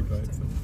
die Weizen.